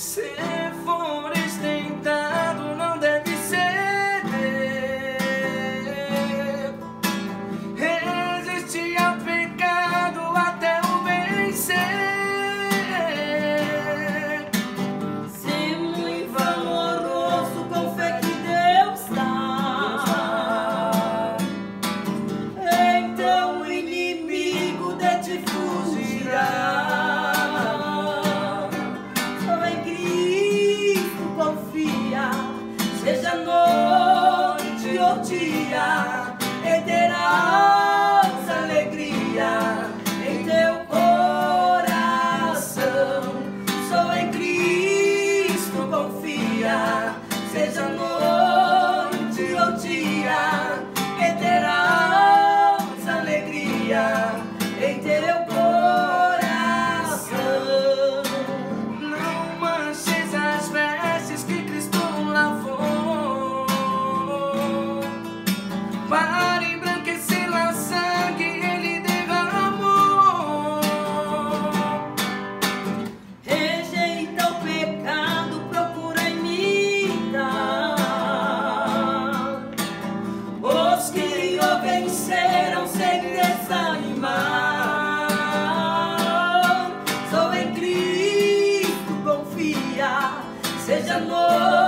Sim. dia herderá alegria em teu coração. Só em Cristo confia, seja noite ou dia, herderás alegria em teu coração. para embranquecer lá sangue ele derramou. Rejeita o pecado, procura em imitar tá? os que o venceram sem desanimar. Sou em Cristo confia, seja amor.